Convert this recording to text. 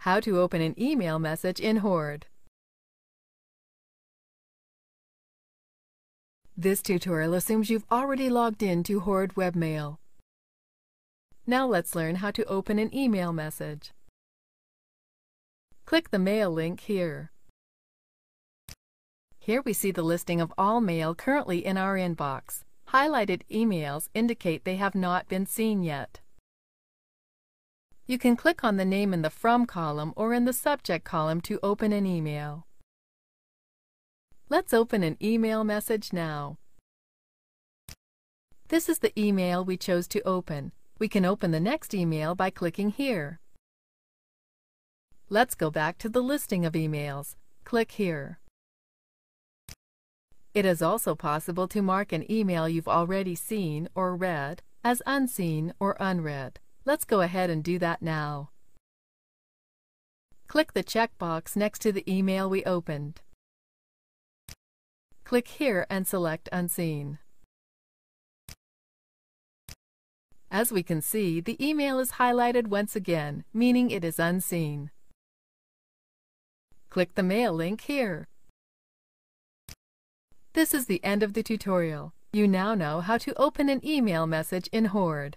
How to open an email message in Horde. This tutorial assumes you've already logged in to Horde Webmail. Now let's learn how to open an email message. Click the mail link here. Here we see the listing of all mail currently in our inbox. Highlighted emails indicate they have not been seen yet. You can click on the name in the From column or in the Subject column to open an email. Let's open an email message now. This is the email we chose to open. We can open the next email by clicking here. Let's go back to the listing of emails. Click here. It is also possible to mark an email you've already seen or read as unseen or unread. Let's go ahead and do that now. Click the checkbox next to the email we opened. Click here and select Unseen. As we can see, the email is highlighted once again, meaning it is unseen. Click the mail link here. This is the end of the tutorial. You now know how to open an email message in Horde.